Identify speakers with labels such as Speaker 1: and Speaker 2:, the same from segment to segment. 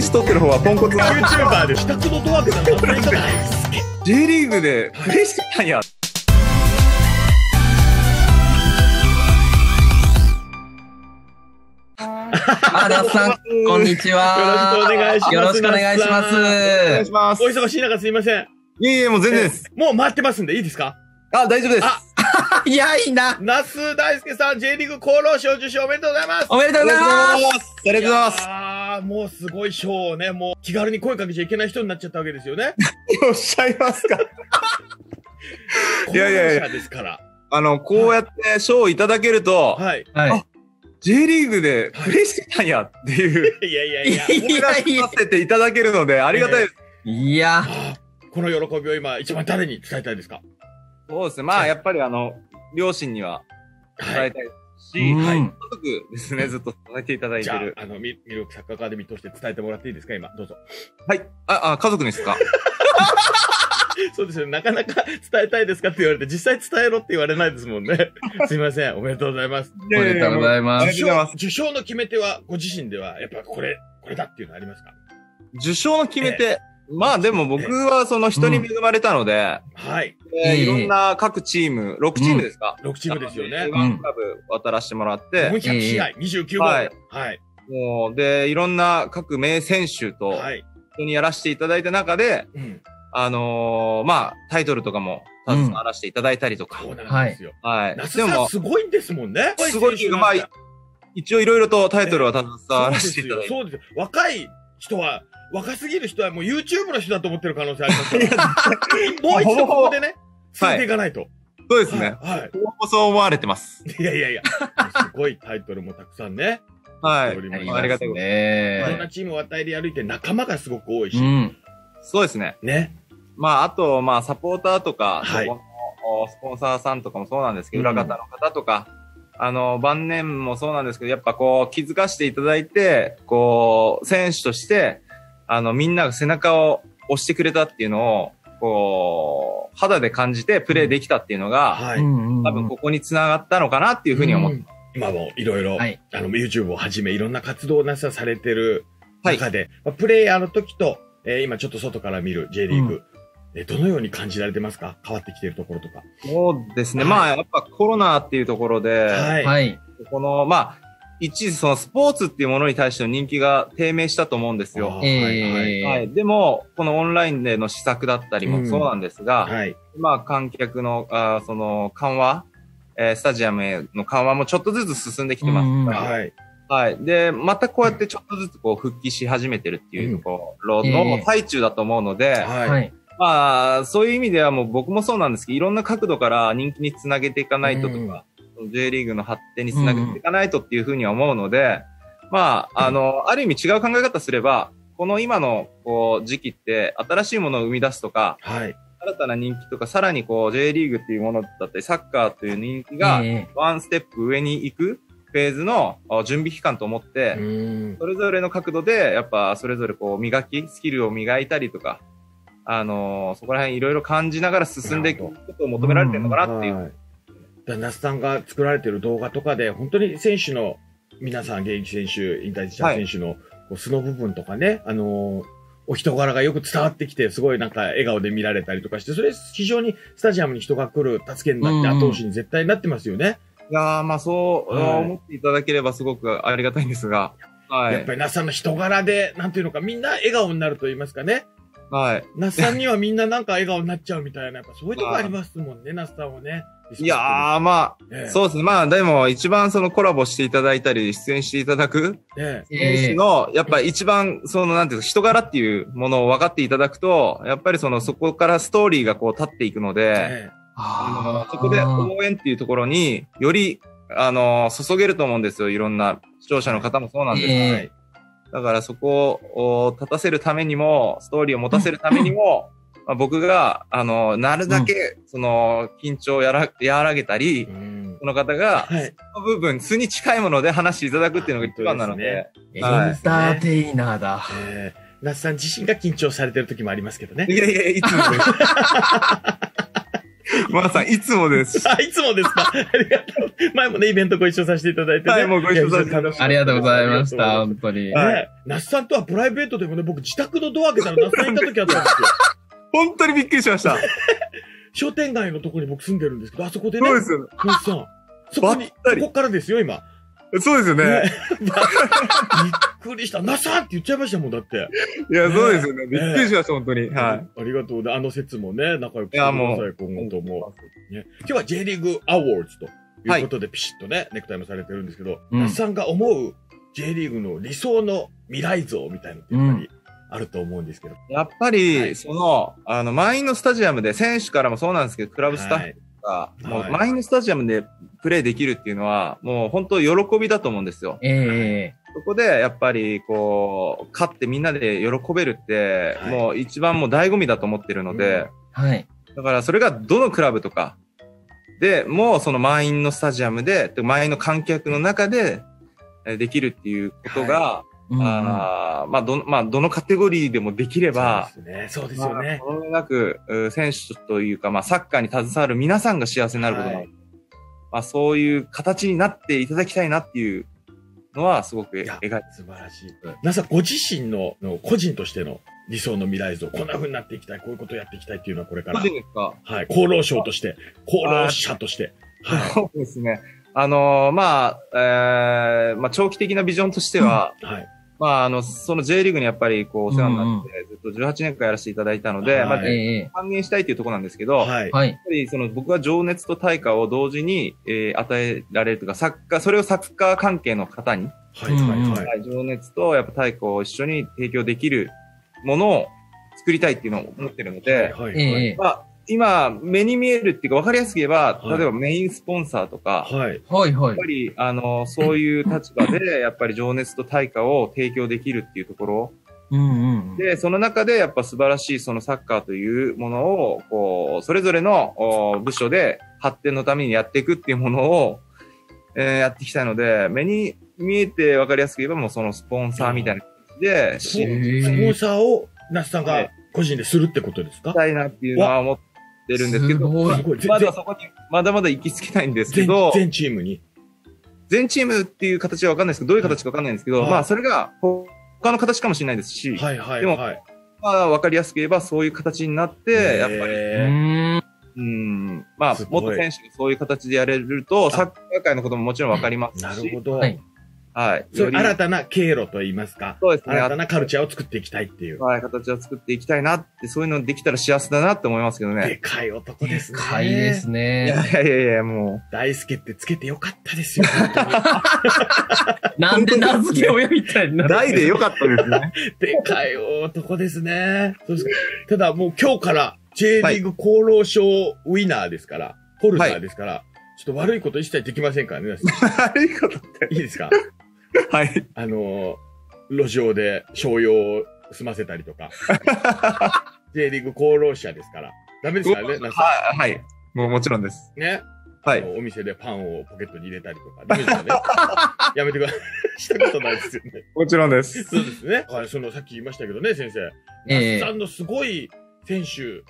Speaker 1: 日撮ってる方はポンコツな
Speaker 2: YouTuber で帰宅のドアでなんか大好き
Speaker 1: J リーグでプレイしてたんや。
Speaker 3: あ、那須さん、こんにちは。
Speaker 2: よろしくお願いします
Speaker 3: よろしくお願いします。
Speaker 2: お忙しい中すいません。
Speaker 1: いえいえ、もう全然です。
Speaker 2: もう回ってますんでいいですか？
Speaker 1: あ、大丈夫です。
Speaker 2: あ
Speaker 3: 早いな。
Speaker 2: 那須大輔さん J リーグ厚労省受賞おめでとうございます
Speaker 3: おめでとうございます。
Speaker 1: ありがとうございます。
Speaker 2: もうすごい賞をね、もう気軽に声かけちゃいけない人になっちゃったわけですよね。
Speaker 1: おっしゃいますか。いやいやいや
Speaker 2: ですから。
Speaker 1: あの、こうやって賞をいただけると、
Speaker 2: はい。
Speaker 3: はい。
Speaker 1: J リーグでプレイしてたんやっていう、
Speaker 2: いやいやいや。
Speaker 3: い
Speaker 1: 思い出
Speaker 3: やいや
Speaker 1: させていただけるので、ありがたいです。
Speaker 3: いや、
Speaker 2: この喜びを今一番誰に伝えたいですか？
Speaker 1: そうですね。まあ、やっぱりあの、両親には伝
Speaker 2: はい。
Speaker 1: えたいですし、
Speaker 3: うん
Speaker 1: はい。家族ですね、ずっと伝えていただい
Speaker 2: じゃ
Speaker 1: てる。
Speaker 2: あ、あの、ミミルクサッカーアカデミーとして伝えてもらっていいですか？今、どうぞ。
Speaker 1: はい。あ、あ、家族ですか？
Speaker 2: そうですよ。なかなか伝えたいですかって言われて、実際伝えろって言われないですもんね。すいません。おめでとうございます。
Speaker 3: おめでとうございま
Speaker 1: あり
Speaker 3: す。
Speaker 1: がとうございます。
Speaker 2: 受賞の決め手は、ご自身では、やっぱこれ、これだっていうのありますか？
Speaker 1: 受賞の決め手。まあでも僕はその人に恵まれたので、
Speaker 2: はい。
Speaker 1: えいろんな各チーム、6チームですか、
Speaker 2: 6チームですよね。
Speaker 1: ワンクラブ渡らせてもらって、
Speaker 2: 400試合、29号。
Speaker 1: は
Speaker 2: はいい。はい。
Speaker 1: もう、で、いろんな各名選手と
Speaker 2: はい。
Speaker 1: 一緒にやらせていただいた中で、
Speaker 2: うん。
Speaker 1: あのーまあ、タイトルとかも携わらせていただいたりとか、
Speaker 2: そうなんですよ。
Speaker 1: はい。
Speaker 2: 那須
Speaker 1: でも、
Speaker 2: さんすごいんですもんね。
Speaker 1: すごいまあ
Speaker 2: か
Speaker 1: 一応いろいろとタイトルは携わらせていただいて、
Speaker 2: そうですよ。そうですよ。若い人は、若すぎる人はもう YouTube の人だと思ってる可能性ありますから。もう一度ここでね、進んでいかないと。
Speaker 1: そうですね。
Speaker 2: はい。は
Speaker 1: そう思われてます。
Speaker 2: い。いやいやいや。すごいタイトルもたくさんね。
Speaker 1: はい。
Speaker 2: あり
Speaker 1: がたいこと。
Speaker 2: いろん
Speaker 3: ね
Speaker 2: なチームを渡り歩いて仲間がすごく多いし。
Speaker 3: うん。
Speaker 1: そうですね。
Speaker 2: ね。
Speaker 1: まあ、あと、まあ、サポーターとか、
Speaker 2: はい
Speaker 1: そこのおスポンサーさんとかもそうなんですけど、
Speaker 2: うん
Speaker 1: 裏方の方とか、あの、晩年もそうなんですけど、やっぱこう、気づかせていただいて、こう、選手として、あの、みんなが背中を押してくれたっていうのを、こう、肌で感じてプレーできたっていうのが、
Speaker 2: はい。
Speaker 1: 多分ここに繋がったのかなっていうふうに思ってます。
Speaker 2: 今もいろいろ、
Speaker 3: はい。
Speaker 2: あの、YouTube をはじめいろんな活動をなさされてる
Speaker 1: はい。
Speaker 2: 中で、まあプレイヤーの時と、えー今ちょっと外から見る J リーグ、えーどのように感じられてますか？変わってきてるところとか。
Speaker 1: そうですね。
Speaker 2: はい
Speaker 1: まあ、やっぱコロナっていうところで、
Speaker 2: はい。
Speaker 3: はい。
Speaker 1: この、まあ、一時そのスポーツっていうものに対しての人気が低迷したと思うんですよ。
Speaker 2: あー
Speaker 3: えー
Speaker 1: はい。でも、このオンラインでの施策だったりもそうなんですが、
Speaker 2: はい。はい。
Speaker 1: まあ、観客の、あーその、緩和、えースタジアムへの緩和もちょっとずつ進んできてますから、
Speaker 2: はい。
Speaker 1: はい。で、またこうやってちょっとずつこう復帰し始めてるっていうところの
Speaker 3: え
Speaker 1: 最中だと思うので、
Speaker 2: は。
Speaker 3: はいい。
Speaker 1: まあ、そういう意味ではもう僕もそうなんですけど、いろんな角度から人気につなげていかないととか、J リーグの発展につなげていかないとっていうふうには思うので、まあ、あの、ある意味違う考え方すれば、この今のこう時期って新しいものを生み出すとか、
Speaker 2: はい。
Speaker 1: 新たな人気とか、さらにこう J リーグっていうものだったり、サッカーという人気が
Speaker 3: え
Speaker 1: ワンステップ上に行くフェーズのあ準備期間と思って、
Speaker 2: うん。
Speaker 1: それぞれの角度で、やっぱそれぞれこう磨き、スキルを磨いたりとか、あのーそこら辺いろいろ感じながら進んでいくことを求められてるのかなっていう。
Speaker 2: はい。だ那須さんが作られてる動画とかで、本当に選手の、皆さん現役選手、引退した選手の、素の部分とかね、あのーお人柄がよく伝わってきて、すごいなんか笑顔で見られたりとかして、それ非常にスタジアムに人が来る助けになって
Speaker 3: うんうん
Speaker 2: 後押しに絶対なってますよね。
Speaker 1: いやーまあそう、
Speaker 2: はい
Speaker 1: 思っていただければすごくありがたいんですが、はい。
Speaker 2: やっぱり那須さんの人柄で、なんていうのか、みんな笑顔になると言いますかね。
Speaker 1: はい。
Speaker 2: 那須さんにはみんななんか笑顔になっちゃうみたいな、やっぱそういうとこありますもんね、那須さんはね。
Speaker 1: いやーまあ、そうですね。まあでも一番そのコラボしていただいたり、出演していただく
Speaker 2: ね
Speaker 3: え
Speaker 1: 選手の、やっぱ一番そのなんていうか人柄っていうものを分かっていただくと、やっぱりそのそこからストーリーがこう立っていくので、
Speaker 2: ね
Speaker 1: あのそこで応援っていうところにより、あの、注げると思うんですよ。いろんな視聴者の方もそうなんですが、
Speaker 3: ええ
Speaker 2: はい
Speaker 1: だからそこを立たせるためにも、ストーリーを持たせるためにも、まあ、僕が、あの、なるだけ、その、緊張をやら、和らげたり
Speaker 2: う、ん
Speaker 1: その方が、
Speaker 2: はい。
Speaker 1: その部分、素に近いもので話していただくっていうのが一番なので、
Speaker 3: エン
Speaker 1: はい
Speaker 3: ターテイナーだ。
Speaker 2: えー、那須さん自身が緊張されてる時もありますけどね。
Speaker 1: いやいや、いつも です。マーさん、いつもです。
Speaker 2: あ、いつもですか？ありがとう。前もね、イベントご一緒させていただいてね。
Speaker 1: はいもうご一緒させていただきました
Speaker 3: ありがとうございました。
Speaker 2: ありがとう
Speaker 3: 本当に。
Speaker 1: はい
Speaker 2: ね、那須さんとはプライベートでもね、僕自宅のドア開けたら那須さん行った時あったんですよ。
Speaker 1: 本当にびっくりしました。
Speaker 2: 商店街のとこに僕住んでるんですけど、あそこでね、
Speaker 1: そうですよね。
Speaker 2: 那須さん、そこに、
Speaker 1: ばったり
Speaker 2: そこからですよ、今。
Speaker 1: そうですよね。
Speaker 2: ねびっくりした。那須さんって言っちゃいましたもん、だって。
Speaker 1: いや、そうですよね。
Speaker 2: ね
Speaker 1: びっくりしました、本当に。は
Speaker 2: ありがとうね。あの説もね、仲良くしてください、今後とも。ね、今日は J リーグアワーズということで、ピシッとね、ネクタイもされてるんですけど、
Speaker 3: うん
Speaker 2: 那須さんが思う J リーグの理想の未来像みたいなのってやっぱりあると思うんですけど。
Speaker 1: い。やっぱ
Speaker 2: はい
Speaker 1: り、その、あの、満員のスタジアムで、選手からもそうなんですけど、クラブスタッフ
Speaker 2: はい
Speaker 1: が、もう
Speaker 2: はい
Speaker 1: 満員のスタジアムでプレーできるっていうのは、もう本当喜びだと思うんですよ。
Speaker 3: ええ
Speaker 1: そこで、やっぱり、こう、勝ってみんなで喜べるって、
Speaker 2: はい
Speaker 1: もう一番もう醍醐味だと思ってるので、
Speaker 3: はい。
Speaker 1: だからそれがどのクラブとかでもうその満員のスタジアムで、で満員の観客の中でえーできるっていうことが、
Speaker 3: うんうん
Speaker 1: あーまあどの、まあどのカテゴリーでもできれば、
Speaker 2: そうですね。そうです
Speaker 1: まあ
Speaker 2: よね。
Speaker 1: この上なく、う選手というか、まあサッカーに携わる皆さんが幸せになることなので、
Speaker 2: はい
Speaker 1: まあそういう形になっていただきたいなっていうのはすごく
Speaker 2: いや
Speaker 1: 描いて
Speaker 2: 素晴らしい。那須さん、ご自身のの個人としての理想の未来像、こんな風になっていきたい、こういうことをやっていきたいっていうのはこれから。
Speaker 1: 個人ですか
Speaker 2: はい。厚労省として、厚労者として。は
Speaker 1: そうですね。あのーまあ、えーまあ長期的なビジョンとしては、
Speaker 2: い。はい。
Speaker 1: まあ、あの、その J リーグにやっぱりこう、お世話になって、ずっと18年間やらせていただいたので、
Speaker 2: はい
Speaker 1: まあ、
Speaker 3: ええ
Speaker 1: 還元したいというところなんですけど、やっ
Speaker 2: はい。
Speaker 3: はい。
Speaker 1: ぱりその僕は情熱と対価を同時に、えー与えられるというか、サッカー、それをサッカー関係の方に、
Speaker 2: はい。
Speaker 1: はい。情熱とやっぱ対価を一緒に提供できるものを作りたいっていうのを思ってるので、
Speaker 2: はい。
Speaker 3: え
Speaker 2: はい。
Speaker 3: え
Speaker 1: まあ、今、目に見えるっていうか分かりやすく言えば、
Speaker 2: はい
Speaker 1: 例えばメインスポンサーとか、
Speaker 2: はい。
Speaker 3: はいはい
Speaker 1: やっぱ。り、あの、そういう立場で、やっぱり情熱と対価を提供できるっていうところ。
Speaker 3: うんうん。
Speaker 1: で、その中で、やっぱ素晴らしいそのサッカーというものを、こう、それぞれのお部署で発展のためにやっていくっていうものを、えーやっていきたいので、目に見えて分かりやすく言えば、もうそのスポンサーみたいな感じで、
Speaker 2: スポンサーを、那須さんが
Speaker 1: はい
Speaker 2: 個人でするってことですか？
Speaker 1: たいなっていうのは思ってるんですけど、まだそこに、まだまだ行きつけないんですけ
Speaker 2: 全
Speaker 1: ど、
Speaker 2: 全チームに？
Speaker 1: 全チームっていう形は分かんないですけど、どういう形か分かんないんですけど、
Speaker 2: はい
Speaker 1: まあ、それが他の形かもしれないですし、
Speaker 2: はいはい
Speaker 1: でも
Speaker 2: はい。
Speaker 1: まあ、分かりやすく言えば、そういう形になって、やっぱり、
Speaker 3: う
Speaker 2: へ
Speaker 3: ん。
Speaker 1: うん、まあ元選手がそういう形でやれると、サッカー界のことももちろん分かりますし、
Speaker 2: ーなるほど。
Speaker 3: はい
Speaker 1: はい。
Speaker 2: そう
Speaker 1: より
Speaker 2: 新たな経路といいますか、
Speaker 1: そうですね。
Speaker 2: 新たなカルチャーを作っていきたいっていう。
Speaker 1: はい、形を作っていきたいなって、そういうのできたら幸せだなって思いますけど
Speaker 2: で
Speaker 1: ね。
Speaker 2: かい男ですね。
Speaker 3: かいです
Speaker 1: い
Speaker 3: ね。
Speaker 1: やいやいやいや、も
Speaker 2: 大輔ってつけてよかったですよ。本当に
Speaker 3: なんで名付け親みたいにな
Speaker 1: 大でよかったですね。
Speaker 2: でかい男ですね。そうですか。ただもう今日から J リーグ厚労省ウィナーですから、ホルダーですから、ちょっと悪いこと一切できませんからね。
Speaker 1: 悪いことって。
Speaker 2: いいですか？
Speaker 1: はい。
Speaker 2: あのー、路上で商用を済ませたりとか。J リーグ厚労者ですから。ダメですからね。なんか
Speaker 1: はい、はい。もうもちろんです。
Speaker 2: ね。
Speaker 1: はい。
Speaker 2: お店でパンをポケットに入れたりとか。ダメですよね。やめてください。したことないですよね。
Speaker 1: もちろんです。
Speaker 2: そうですね。はい、その、さっき言いましたけどね、先生。
Speaker 3: ええ
Speaker 2: 那須さんのすごい選手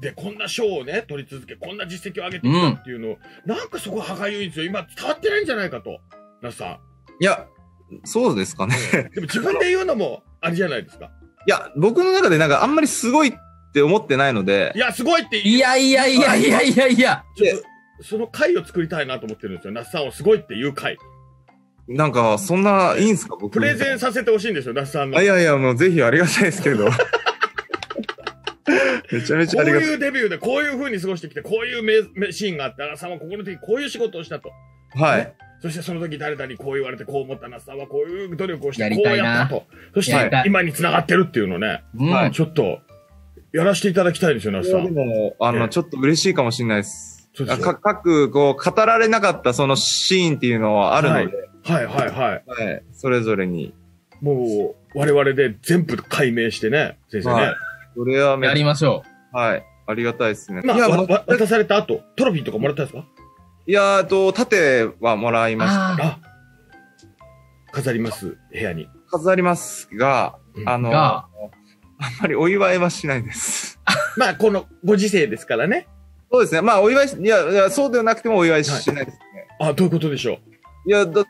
Speaker 2: で、こんな賞をね、取り続け、こんな実績を上げてきたっていうのを、なんかそこ歯がゆいんですよ。今伝わってないんじゃないかと。那須さ
Speaker 1: いや、そうですかね。
Speaker 2: ん。でも自分で言うのも、あれじゃないですか。
Speaker 1: いや、僕の中でなんかあんまりすごいって思ってないので
Speaker 2: い、や、すごいって言
Speaker 3: いやいやいやいやいやいや。
Speaker 2: ちょっと、その回を作りたいなと思ってるんですよ。那須さんをすごいっていう回。
Speaker 1: なんか、そんな、いいんすか僕。
Speaker 2: プレゼンさせてほしいんですよ、那須さんの。
Speaker 1: あいやいや、もうぜひありがたいですけど。めちゃめち
Speaker 2: こう
Speaker 1: ゃありがたい。
Speaker 2: いうデビューでこういう風に過ごしてきて、こういうめめシーンがあって、那須さんはここの時こういう仕事をしたと。
Speaker 1: はい。
Speaker 2: そしてその時誰々にこう言われてこう思った那須さんはこういう努力をしてこう
Speaker 3: や
Speaker 2: ったと。そして今に繋がってるっていうのをね、
Speaker 3: うん。
Speaker 1: はい
Speaker 2: ちょっと、やらせていただきたいんですよ、那須
Speaker 1: それはで
Speaker 2: さん。
Speaker 1: も、あの、
Speaker 2: ええ
Speaker 1: ちょっと嬉しいかもしれないです。
Speaker 2: そうです
Speaker 1: 各、こう、語られなかったそのシーンっていうのはあるので、
Speaker 2: はいはいはい。
Speaker 1: はい。それぞれに。
Speaker 2: もう、我々で全部解明してね、先生ね。
Speaker 1: はいそれはめ
Speaker 3: やりましょ
Speaker 1: はい。ありがたいですね。
Speaker 2: まあ、渡された後、トロフィーとかもらったんですか？
Speaker 1: いや、と、盾はもらいました。
Speaker 3: あ
Speaker 2: あ、飾ります、部屋に。
Speaker 1: 飾りますが、
Speaker 2: うん
Speaker 1: あの、
Speaker 3: が
Speaker 1: あんまりお祝いはしないです。
Speaker 2: まあ、このご時世ですからね。
Speaker 1: そうですね。まあ、お祝いし、いや、いやそうではなくてもお祝いしないですね。
Speaker 2: あ、どういうことでしょう？
Speaker 1: いや、だっ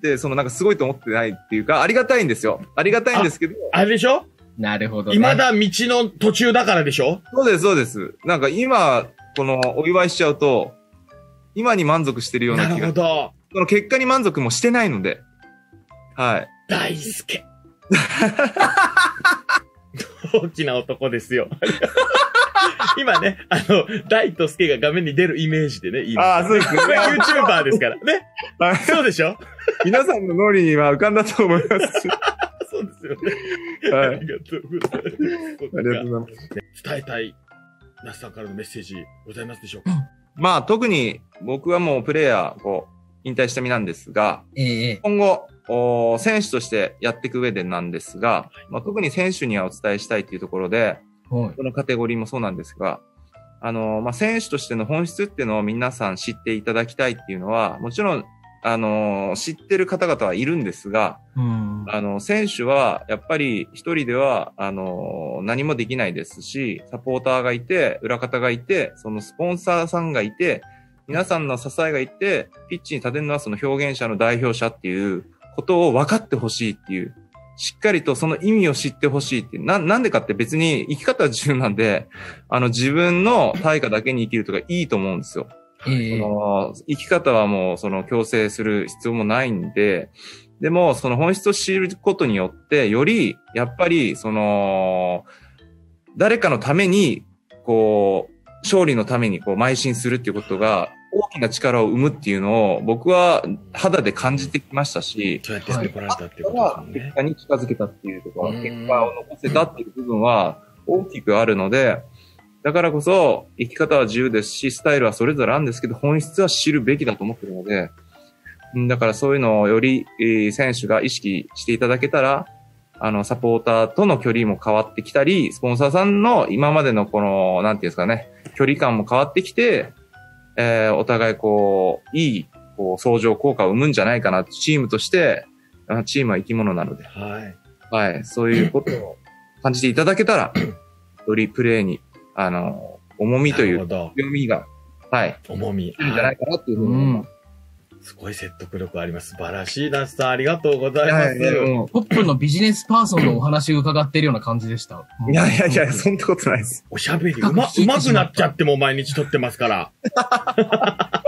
Speaker 1: て、そのなんかすごいと思ってないっていうか、ありがたいんですよ。ありがたいんですけど、
Speaker 2: あれでしょ？
Speaker 3: なるほどね。
Speaker 2: 今だ道の途中だからでしょ？
Speaker 1: そうです、そうです。なんか今、このお祝いしちゃうと、今に満足してるような
Speaker 2: な
Speaker 1: 気が、
Speaker 2: るほど。
Speaker 1: その結果に満足もしてないので、はい。
Speaker 2: 大輔。大きな男ですよ。今ね、あの、大と助が画面に出るイメージでね、いいです
Speaker 1: ああ、そうですね
Speaker 2: YouTuber ですから。ね。
Speaker 1: はい
Speaker 2: そうでしょ？
Speaker 1: 皆さんの脳裏には浮かんだと思いますし。
Speaker 2: そうですよね。
Speaker 1: はい
Speaker 2: ありがとうございます。
Speaker 1: ありがとうございます。
Speaker 2: 伝えたい、那須さんからのメッセージございますでしょうか？
Speaker 1: まあ、特に僕はもうプレイヤー、こう、引退した身なんですが、
Speaker 3: え
Speaker 1: 今後、お選手としてやっていく上でなんですが、まあ、特に選手にはお伝えしたいというところで、
Speaker 3: はい。
Speaker 1: このカテゴリーもそうなんですが、あの、まあ、選手としての本質っていうのを皆さん知っていただきたいっていうのは、もちろん、あの、知ってる方々はいるんですが、
Speaker 3: うん。
Speaker 1: あの、選手は、やっぱり一人では、あの、何もできないですし、サポーターがいて、裏方がいて、そのスポンサーさんがいて、皆さんの支えがいて、ピッチに立てるのはその表現者の代表者っていうことを分かってほしいっていう、しっかりとその意味を知ってほしいっていう。な、なんでかって別に生き方は自由なんで、あの自分の対価だけに生きるとかいいと思うんですよ。
Speaker 3: ええ
Speaker 1: その生き方はもうその強制する必要もないんで、でもその本質を知ることによって、よりやっぱりその、誰かのために、こう、勝利のためにこう邁進するっていうことが大きな力を生むっていうのを僕は肌で感じてきましたし、
Speaker 2: そうやってこられたっていう
Speaker 1: それは
Speaker 2: ことですよね。
Speaker 1: 結果に近づけたっていうところ、
Speaker 2: うん
Speaker 1: 結果を残せたっていう部分は大きくあるので、だからこそ生き方は自由ですし、スタイルはそれぞれあるんですけど、本質は知るべきだと思ってるので、うんだからそういうのをより、えー選手が意識していただけたら、あの、サポーターとの距離も変わってきたり、スポンサーさんの今までのこの、なんていうんですかね、距離感も変わってきて、えーお互いこう、いい、こう、相乗効果を生むんじゃないかな、チームとして、あチームは生き物なので、
Speaker 2: はい。
Speaker 1: はい、そういうことを感じていただけたら、よりプレーに、あの、重みという。強みが、はい、
Speaker 2: 重み。
Speaker 1: いいんじゃないかなっていうふうに
Speaker 3: う
Speaker 1: 思いま
Speaker 3: ん。
Speaker 2: すごい説得力あります。素晴らしい、那須さん。ありがとうございます。
Speaker 1: す。いやいやもう
Speaker 3: トップのビジネスパーソンのお話を伺ってるような感じでした。
Speaker 1: いやいやいや、そんなことないです。
Speaker 2: おしゃべりうま、うまくなっちゃっても毎日撮ってますから。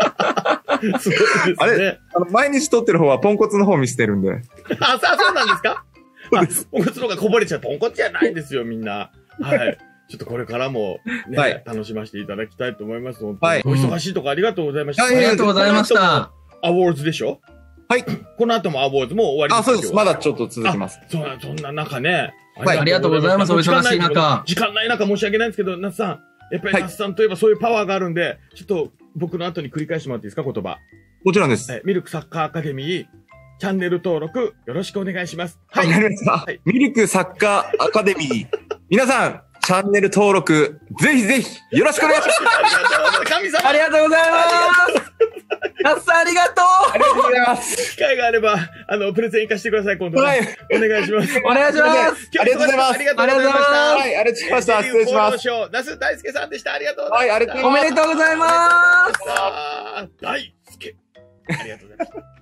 Speaker 2: すごいですね。
Speaker 1: あれあの、毎日撮ってる方はポンコツの方見せてるんで。
Speaker 2: あ、さそうなんですか？ポンコツの方がこぼれちゃう。ポンコツじゃないんですよ、みんな。はい。ちょっとこれからも、ね、
Speaker 1: はい
Speaker 2: 楽しませていただきたいと思います。本当に
Speaker 1: はい
Speaker 2: お忙しいとこありがとうございました。
Speaker 1: はい
Speaker 3: ありがとうございまし
Speaker 2: この後も
Speaker 3: た。
Speaker 2: アワーズでしょ
Speaker 1: はい。
Speaker 2: この後もアワーズも終わり
Speaker 1: あ、そうです。ま
Speaker 2: だ
Speaker 1: だちょっと続きます。
Speaker 2: そうな、そんな中ね。
Speaker 1: はい
Speaker 3: ありがとうございますお忙しい中
Speaker 2: 時間ない中申し訳ないんですけど、那須さん。やっぱり
Speaker 1: はい
Speaker 2: 那須さんといえばそういうパワーがあるんで、ちょっと僕の後に繰り返してもらっていいですか、言葉。
Speaker 1: もちろんです。
Speaker 2: えミルクサッカーアカデミー、チャンネル登録よろしくお願いします。
Speaker 1: はい、わかりました
Speaker 2: はい
Speaker 1: ミルクサッカーアカデミー。皆さん、チャンネル登録、ぜひぜひ、よろしくお願いします。
Speaker 2: ありがとうございます。神様
Speaker 3: ありがとうございます。やっさんありがと
Speaker 1: ありがとうございます。
Speaker 2: 機会があれば、あの、プレゼン行かせてください、今度は。
Speaker 1: はい。
Speaker 2: お願いします。
Speaker 3: うお願いします。
Speaker 1: ありがとうございます
Speaker 2: ありがとうございました。
Speaker 1: はい、ありがとうございました。失礼します。
Speaker 2: す。那須大輔さんでした。ありがとうございました。
Speaker 1: はいありがとうござい
Speaker 3: おめでとうございます。
Speaker 2: ありがとうございました。大輔。ありがとうございました。